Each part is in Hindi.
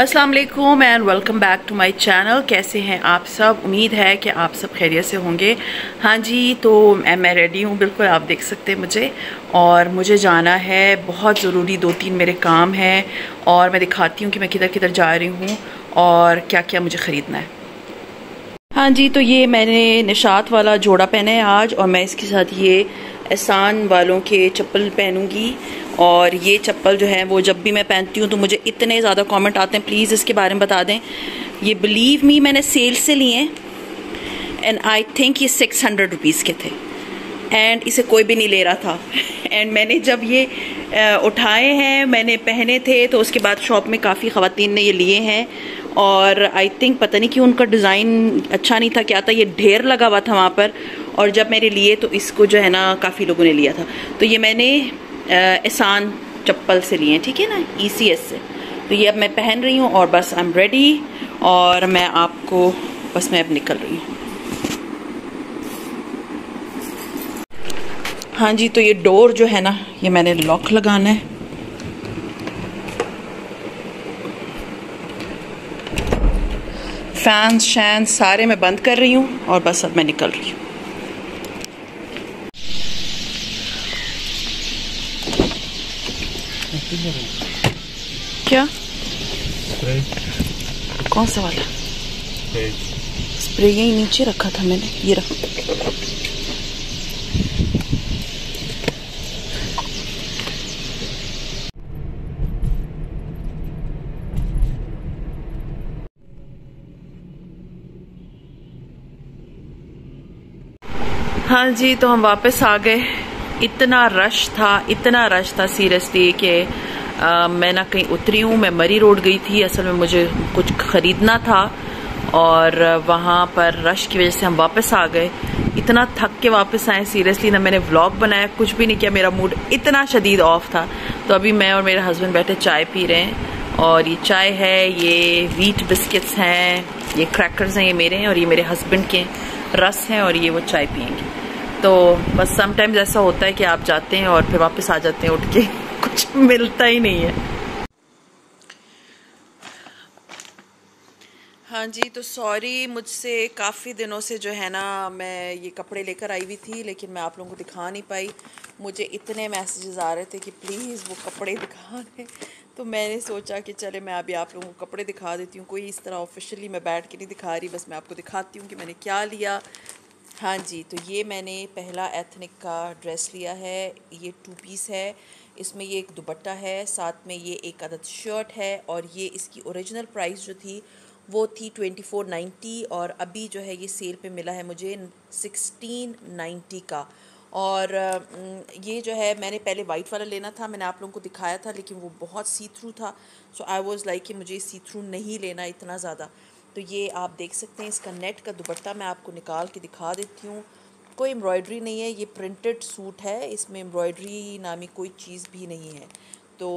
वालेकुम and welcome back to my channel कैसे हैं आप सब? उम्मीद है कि आप सब खैरियत से होंगे। हाँ जी तो मैं रेडी हूँ, बिल्कुल आप देख सकते हैं मुझे। और मुझे जाना है, बहुत ज़रूरी दो तीन मेरे काम हैं। और मैं दिखाती हूँ कि मैं किधर किधर जा रही हूँ और क्या क्या मुझे ख़रीदना है। हाँ जी तो ये मैंने निशात वाला जोड़ा पहना है आज और मैं इसके साथ ये एहसान वालों के चप्पल पहनूँगी। और ये चप्पल जो है वो जब भी मैं पहनती हूँ तो मुझे इतने ज़्यादा कमेंट आते हैं। प्लीज़ इसके बारे में बता दें। ये बिलीव मी मैंने सेल से लिए हैं एंड आई थिंक ये सिक्स हंड्रेड रुपीज़ के थे। एंड इसे कोई भी नहीं ले रहा था। एंड मैंने जब ये उठाए हैं, मैंने पहने थे तो उसके बाद शॉप में काफ़ी ख़वातीन ने ये लिए हैं। और आई थिंक पता नहीं कि उनका डिज़ाइन अच्छा नहीं था, क्या था, ये ढेर लगा हुआ था वहाँ पर। और जब मेरे लिए तो इसको जो है ना काफ़ी लोगों ने लिया था। तो ये मैंने एहसान चप्पल से लिए ठीक है ना? ई e से। तो ये अब मैं पहन रही हूँ और बस आई एम रेडी और मैं आपको, बस मैं अब निकल रही हूँ। हाँ जी तो ये डोर जो है ना, ये मैंने लॉक लगाना है। फैंस शैन सारे मैं बंद कर रही हूँ और बस अब मैं निकल रही हूँ। क्या स्प्रे कौन सा वाला स्प्रे स्प्रे यही नीचे रखा था मैंने ये रख हाँ जी तो हम वापस आ गए। इतना रश था इतना रश था सीरियसली कि मैं ना कहीं उतरी हूँ, मैं मरी रोड गई थी, असल में मुझे कुछ ख़रीदना था और वहाँ पर रश की वजह से हम वापस आ गए। इतना थक के वापस आए, सीरियसली ना मैंने व्लॉग बनाया, कुछ भी नहीं किया, मेरा मूड इतना शदीद ऑफ़ था। तो अभी मैं और मेरे हस्बैंड बैठे चाय पी रहे हैं और ये चाय है, ये वीट बिस्किट्स हैं, ये क्रैकर्स हैं, ये मेरे हैं और ये मेरे हस्बैंड के रस हैं और ये वो चाय पियेंगे। तो बस समटाइम्स ऐसा होता है कि आप जाते हैं और फिर वापस आ जाते हैं उठ के। कुछ मिलता ही नहीं है। हाँ जी तो सॉरी मुझसे काफ़ी दिनों से जो है ना, मैं ये कपड़े लेकर आई हुई थी, लेकिन मैं आप लोगों को दिखा नहीं पाई। मुझे इतने मैसेजेस आ रहे थे कि प्लीज़ वो कपड़े दिखा दें। तो मैंने सोचा कि चले, मैं अभी आप लोगों को कपड़े दिखा देती हूँ। कोई इस तरह ऑफिशियली मैं बैठ के नहीं दिखा रही, बस मैं आपको दिखाती हूँ कि मैंने क्या लिया। हाँ जी तो ये मैंने पहला एथनिक का ड्रेस लिया है। ये टू पीस है। इसमें ये एक दुपट्टा है। साथ में ये एक अदद शर्ट है और ये इसकी ओरिजिनल प्राइस जो थी, वो थी ट्वेंटी फोर नाइन्टी और अभी जो है ये सेल पे मिला है मुझे सिक्सटीन नाइन्टी का। और ये जो है मैंने पहले वाइट वाला लेना था, मैंने आप लोगों को दिखाया था, लेकिन वो बहुत सी थ्रू था। सो आई वॉज़ लाइक कि मुझे सी थ्रू नहीं लेना इतना ज़्यादा। तो ये आप देख सकते हैं, इसका नेट का दुपट्टा मैं आपको निकाल के दिखा देती हूँ। कोई एम्ब्रॉयडरी नहीं है, ये प्रिंटेड सूट है, इसमें एम्ब्रॉयडरी नामी कोई चीज़ भी नहीं है। तो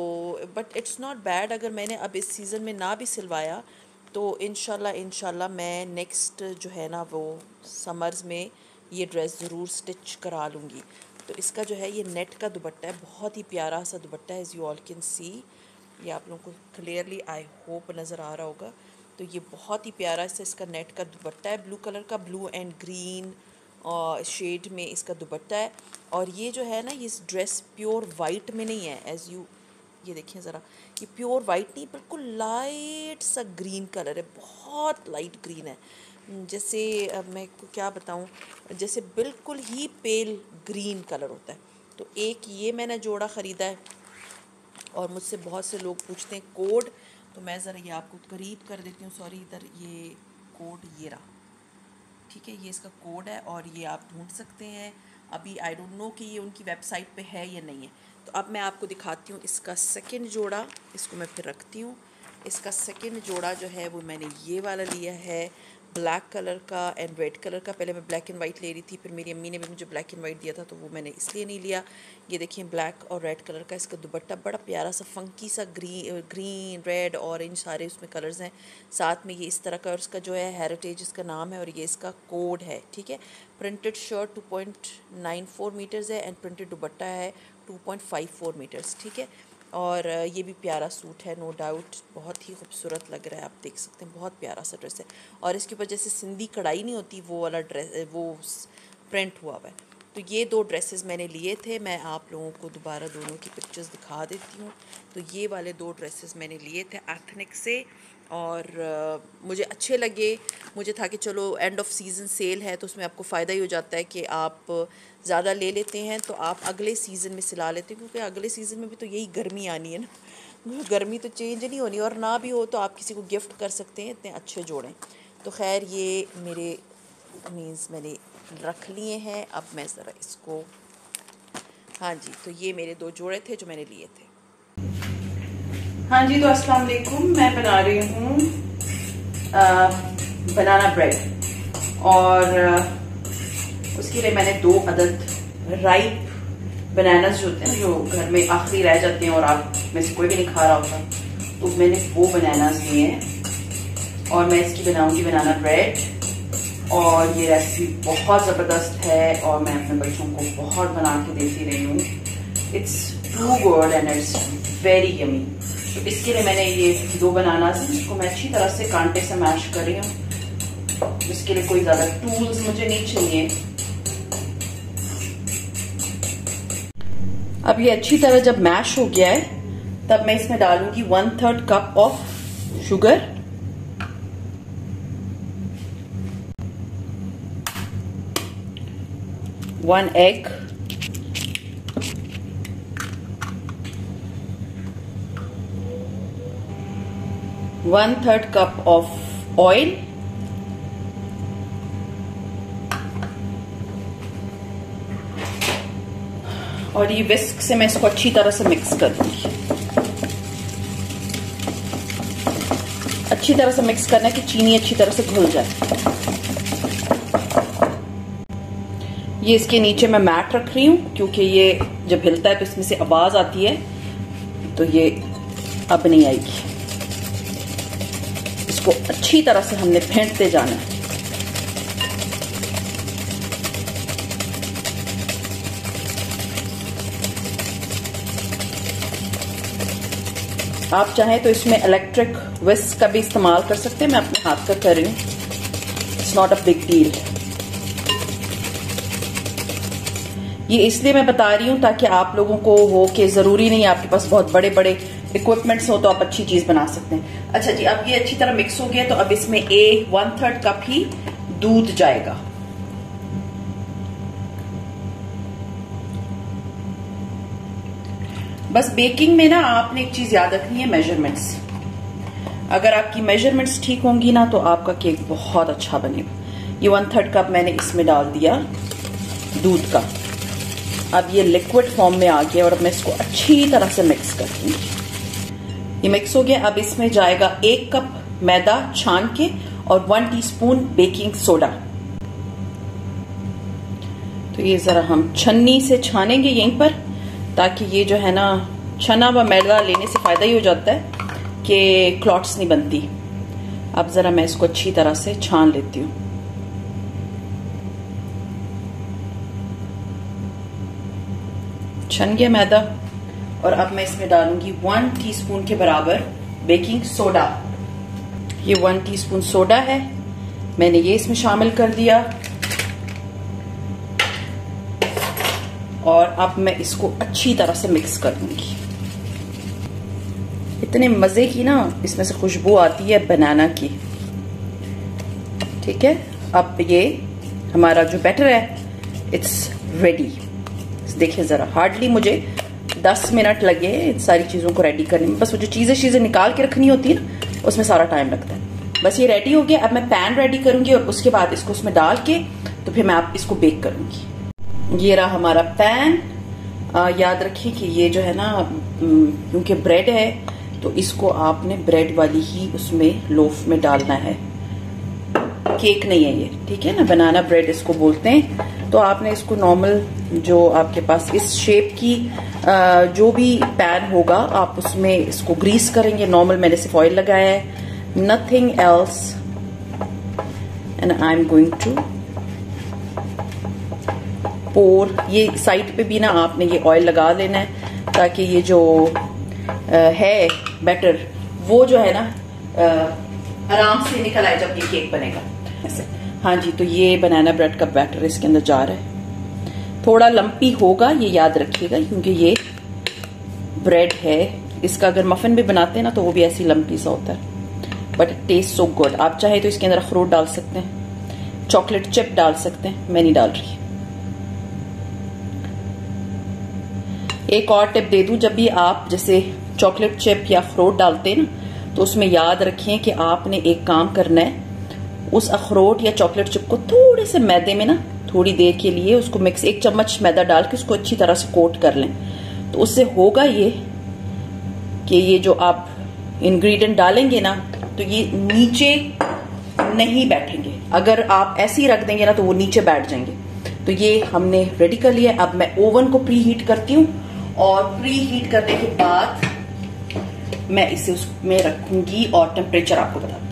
बट इट्स नॉट बैड अगर मैंने अब इस सीज़न में ना भी सिलवाया तो इन इनशाला मैं नेक्स्ट जो है ना वो समर्स में ये ड्रेस ज़रूर स्टिच करा लूँगी। तो इसका जो है, ये नेट का दुपट्टा है, बहुत ही प्यारा सा दुपट्टा है as you all can see ये आप लोगों को क्लियरली आई होप नज़र आ रहा होगा। तो ये बहुत ही प्यारा सा इसका नेट का दुपट्टा है। ब्लू कलर का, ब्लू एंड ग्रीन और शेड में इसका दुपट्टा है। और ये जो है ना, ये ड्रेस प्योर वाइट में नहीं है एज़ यू ये देखिए ज़रा। ये प्योर वाइट नहीं, बिल्कुल लाइट सा ग्रीन कलर है, बहुत लाइट ग्रीन है। जैसे मैं क्या बताऊँ, जैसे बिल्कुल ही पेल ग्रीन कलर होता है। तो एक ये मैंने जोड़ा ख़रीदा है, और मुझसे बहुत से लोग पूछते हैं, कोड तो मैं ज़रा ये आपको करीब कर देती हूँ सॉरी इधर ये कोड ये रहा। ठीक है, ये इसका कोड है और ये आप ढूंढ सकते हैं। अभी आई डोंट नो कि ये उनकी वेबसाइट पे है या नहीं है। तो अब मैं आपको दिखाती हूँ इसका सेकंड जोड़ा। इसको मैं फिर रखती हूँ। इसका सेकंड जोड़ा जो है वो मैंने ये वाला लिया है। ब्लैक कलर का एंड रेड कलर का। पहले मैं ब्लैक एंड वाइट ले रही थी, फिर मेरी अम्मी ने भी मुझे ब्लैक एंड वाइट दिया था तो वो मैंने इसलिए नहीं लिया। ये देखिए ब्लैक और रेड कलर का, इसका दुपट्टा बड़ा प्यारा सा फंकी सा ग्रीन ग्रीन रेड ऑरेंज सारे उसमें कलर्स हैं। साथ में ये इस तरह का और जो है हेरिटेज इसका नाम है और ये इसका कोड है, ठीक है? Printed shirt two point nine four metres है एंड प्रिंटेड दुपट्टा है two point five four metres ठीक है? और ये भी प्यारा सूट है नो डाउट बहुत ही खूबसूरत लग रहा है, आप देख सकते हैं, बहुत प्यारा सा ड्रेस है। और इसके ऊपर जैसे सिंधी कढ़ाई नहीं होती, वो वाला ड्रेस वो प्रिंट हुआ हुआ है। तो ये दो ड्रेसेस मैंने लिए थे मैं आप लोगों को दोबारा दोनों की पिक्चर्स दिखा देती हूँ। तो ये वाले दो ड्रेसेस मैंने लिए थे एथनिक से और uh, मुझे अच्छे लगे। मुझे था कि चलो एंड ऑफ़ सीज़न सेल है तो उसमें आपको फ़ायदा ही हो जाता है कि आप ज़्यादा ले लेते हैं। तो आप अगले सीज़न में सिला लेते हैं क्योंकि अगले सीज़न में भी तो यही गर्मी आनी है ना। गर्मी तो चेंज नहीं होनी और ना भी हो तो आप किसी को गिफ्ट कर सकते हैं इतने अच्छे जोड़ें। तो खैर ये मेरे मीन्स मैंने रख लिए हैं। अब मैं ज़रा इसको हाँ जी तो ये मेरे दो जोड़े थे जो मैंने लिए थे। हाँ जी तो अस्सलाम वालेकुम। मैं बना रही हूँ बनाना ब्रेड और आ, उसके लिए मैंने दो अदद राइप बनानास जो होते हैं जो घर में आखिरी रह जाते हैं और आप में से कोई भी नहीं खा रहा होता। तो मैंने वो बनानास लिए हैं और मैं इसकी बनाऊँगी बनाना ब्रेड और ये रेसिपी बहुत ज़बरदस्त है और मैं अपने बच्चों को बहुत बना के देती रही हूँ। It's too good and it's very yummy तो इसके लिए मैंने ये दो बनाना बनानास इसको मैं अच्छी तरह से कांटे से मैश कर रही हूँ। इसके लिए कोई ज़्यादा टूल्स मुझे नहीं चाहिए। अब ये अच्छी तरह जब मैश हो गया है, तब मैं इसमें डालूँगी one third cup of sugar one egg one third cup of oil और ये विस्क से मैं इसको अच्छी तरह से मिक्स कर दूँगी। अच्छी तरह से मिक्स करना है कि चीनी अच्छी तरह से घुल जाए। ये इसके नीचे मैं मैट रख रही हूँ, क्योंकि ये जब हिलता है तो इसमें से आवाज़ आती है तो ये अब नहीं आएगी। इसको अच्छी तरह से हमने फेंटते जाना है। आप चाहें तो इसमें इलेक्ट्रिक विस्क का भी इस्तेमाल कर सकते हैं, मैं अपने हाथ का कर रही हूँ। It's not a big deal ये इसलिए मैं बता रही हूँ ताकि आप लोगों को हो कि ज़रूरी नहीं आपके पास बहुत बड़े बड़े इक्विपमेंट्स हो तो आप अच्छी चीज़ बना सकते हैं। अच्छा जी, अब ये अच्छी तरह मिक्स हो गया तो अब इसमें एक वन थर्ड कप ही दूध जाएगा। बस बेकिंग में ना आपने एक चीज़ याद रखनी है मेजरमेंट्स अगर आपकी मेजरमेंट्स ठीक होंगी ना तो आपका केक बहुत अच्छा बनेगा। ये वन थर्ड कप मैंने इसमें डाल दिया दूध का। अब ये लिक्विड फॉर्म में आ गया और अब मैं इसको अच्छी तरह से मिक्स कर दूँगी ये मिक्स हो गया। अब इसमें जाएगा एक कप मैदा छान के और वन टीस्पून बेकिंग सोडा तो ये जरा हम छन्नी से छानेंगे यहीं पर, ताकि ये जो है ना छना व मैदा लेने से फ़ायदा ही हो जाता है कि क्लॉट्स नहीं बनती। अब ज़रा मैं इसको अच्छी तरह से छान लेती हूँ। छन गया मैदा और अब मैं इसमें डालूँगी वन टीस्पून के बराबर बेकिंग सोडा ये वन टीस्पून सोडा है। मैंने ये इसमें शामिल कर दिया। और अब मैं इसको अच्छी तरह से मिक्स कर दूँगी। इतने मज़े की ना, इसमें से खुशबू आती है बनाना की। ठीक है? अब ये हमारा जो बैटर है इट्स रेडी देखिए ज़रा हार्डली मुझे 10 मिनट लगे सारी चीज़ों को रेडी करने में। बस वो जो चीज़ें चीज़ें निकाल के रखनी होती है ना उसमें सारा टाइम लगता है। बस ये रेडी हो गया अब मैं पैन रेडी करूँगी और उसके बाद इसको उसमें डाल के तो फिर मैं आप इसको बेक करूँगी। ये रहा हमारा पैन आ, याद रखिए कि ये जो है ना क्योंकि ब्रेड है तो इसको आपने ब्रेड वाली ही उसमें लोफ में डालना है। केक नहीं है ये ठीक है ना? बनाना ब्रेड इसको बोलते हैं। तो आपने इसको नॉर्मल जो आपके पास इस शेप की आ, जो भी पैन होगा आप उसमें इसको ग्रीस करेंगे। नॉर्मल मैंने सिर्फ़ ऑयल लगाया है। Nothing else and I am going to pour ये साइड पे भी ना आपने ये ऑयल लगा लेना है ताकि ये जो है बैटर वो जो है ना आराम से निकल आए जब ये केक बनेगा। हाँ जी तो ये बनाना ब्रेड का बैटर इसके अंदर जा रहा है। थोड़ा लंपी होगा, ये याद रखिएगा, क्योंकि ये ब्रेड है। इसका अगर मफिन भी बनाते हैं ना तो वो भी ऐसी लंपी सा होता है। बट टेस्ट सो गुड आप चाहे तो इसके अंदर अखरोट डाल सकते हैं चॉकलेट चिप डाल सकते हैं, मैं नहीं डाल रही। एक और टिप दे दूँ, जब भी आप जैसे चॉकलेट चिप या अखरोट डालते हैं ना तो उसमें याद रखें कि आपने एक काम करना है उस अखरोट या चॉकलेट चिप को थोड़े से मैदे में ना थोड़ी देर के लिए उसको मिक्स एक चम्मच मैदा डाल के उसको अच्छी तरह से कोट कर लें। तो उससे होगा ये कि ये जो आप इंग्रेडिएंट डालेंगे ना तो ये नीचे नहीं बैठेंगे। अगर आप ऐसे ही रख देंगे ना तो वो नीचे बैठ जाएँगे। तो ये हमने रेडी कर लिया अब मैं ओवन को प्री हीट करती हूँ और प्री हीट करने के बाद मैं इसे उसमें रखूँगी और टेम्परेचर आपको बताती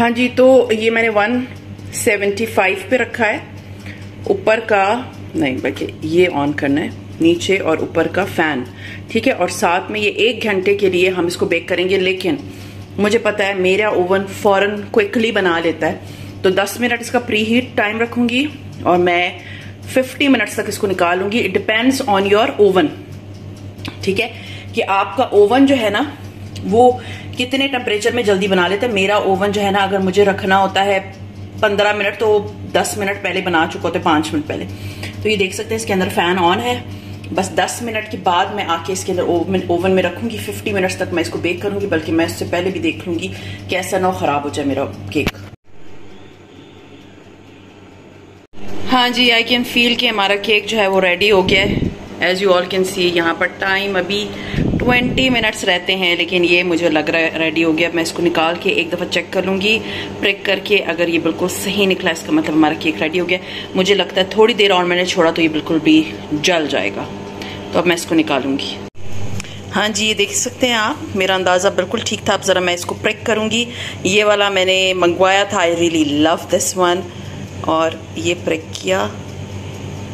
हूँ जी तो ये मैंने 175 पे रखा है। ऊपर का, नहीं, बल्कि ये ऑन करना है, नीचे और ऊपर का फ़ैन ठीक है? और साथ में ये एक घंटे के लिए हम इसको बेक करेंगे, लेकिन मुझे पता है मेरा ओवन फॉरन क्विकली बना लेता है। तो 10 मिनट इसका प्री हीट टाइम रखूँगी और मैं 50 मिनट्स तक इसको निकालूँगी। It depends on your oven ठीक है? कि आपका ओवन जो है ना, वो कितने टेम्परेचर में जल्दी बना लेते है? मेरा ओवन जो है ना, अगर मुझे रखना होता है पंद्रह मिनट तो दस मिनट पहले बना चुका होते, पाँच मिनट पहले। तो ये देख सकते हैं, इसके अंदर फ़ैन ऑन है। बस 10 मिनट के बाद मैं आके इसके अंदर ओवन ओवन में रखूँगी। 50 मिनट्स तक मैं इसको बेक करूँगी, बल्कि मैं उससे पहले भी देख लूँगी कैसा ना खराब हो जाए मेरा केक हाँ जी आई कैन फील कि हमारा केक जो है वो रेडी हो गया है। As you all can see यहाँ पर टाइम अभी 20 मिनट्स रहते हैं, लेकिन ये मुझे लग रहा है रेडी हो गया। मैं इसको निकाल के एक दफ़ा चेक कर लूँगी प्रिक करके अगर ये बिल्कुल सही निकला, इसका मतलब हमारा केक रेडी हो गया। मुझे लगता है थोड़ी देर और मैंने छोड़ा तो ये बिल्कुल भी जल जाएगा। तो अब मैं इसको निकालूँगी। हाँ जी, ये देख सकते हैं आप, मेरा अंदाज़ा बिल्कुल ठीक था। अब ज़रा मैं इसको प्रिक करूँगी। ये वाला मैंने मंगवाया था I really love this one और ये प्रिक किया,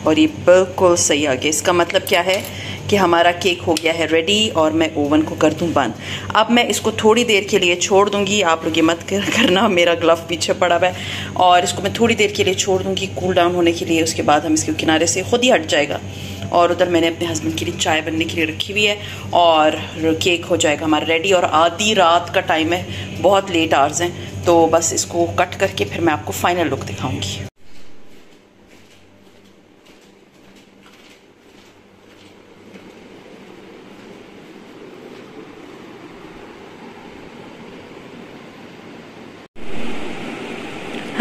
और ये बिल्कुल सही आ गया। इसका मतलब क्या है? कि हमारा केक हो गया है रेडी और मैं ओवन को कर दूँ बंद। अब मैं इसको थोड़ी देर के लिए छोड़ दूँगी। आप लोग ये मत करना, मेरा ग्लव पीछे पड़ा हुआ है। और इसको मैं थोड़ी देर के लिए छोड़ दूँगी। कूल डाउन होने के लिए उसके बाद हम इसके किनारे से खुद ही हट जाएगा। और उधर मैंने अपने हस्बैंड के लिए चाय बनने के लिए रखी हुई है। और केक हो जाएगा हमारा रेडी और आधी रात का टाइम है। बहुत लेट आवर्स हैं। तो बस इसको कट करके फिर मैं आपको फाइनल लुक दिखाऊँगी।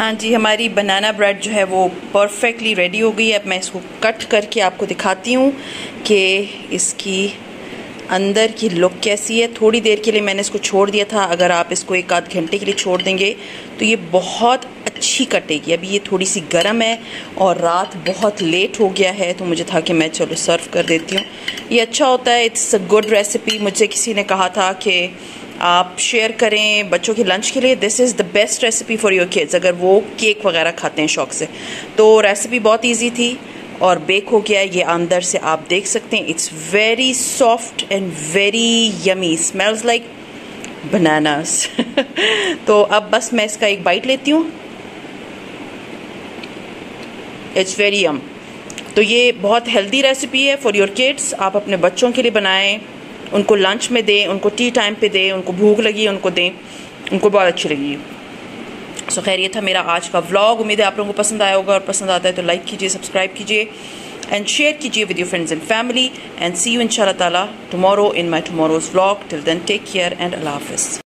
हाँ जी, हमारी बनाना ब्रेड जो है वो परफेक्टली रेडी हो गई है। अब मैं इसको कट करके आपको दिखाती हूँ कि इसकी अंदर की लुक कैसी है। थोड़ी देर के लिए मैंने इसको छोड़ दिया था। अगर आप इसको एक आध घंटे के लिए छोड़ देंगे तो ये बहुत अच्छी कटेगी। अभी ये थोड़ी सी गर्म है और रात बहुत लेट हो गया है तो मुझे था कि मैं चलो सर्व कर देती हूँ। ये अच्छा होता है। इट्स अ गुड रेसिपी मुझे किसी ने कहा था कि आप शेयर करें बच्चों के लंच के लिए. This is the best recipe for your kids अगर वो केक वगैरह खाते हैं शौक से. तो रेसिपी बहुत ईजी थी और बेक हो गया. ये अंदर से आप देख सकते हैं. It's very soft and very yummy smells like bananas तो अब बस मैं इसका एक बाइट लेती हूँ. इट्स वेरी यम तो ये बहुत हेल्दी रेसिपी है फॉर योर किड्स आप अपने बच्चों के लिए बनाएँ. उनको लंच में दें, उनको टी टाइम पे दें, उनको भूख लगी, उनको दें। उनको बहुत अच्छी लगी सो खैर, ये था मेरा आज का व्लॉग उम्मीद है आप लोगों को पसंद आया होगा। और पसंद आता है तो लाइक कीजिए सब्सक्राइब कीजिए एंड शेयर कीजिए with your friends and family and see you in ताला tomorrow in my tomorrow's vlog till then take care and Allah हाफिज़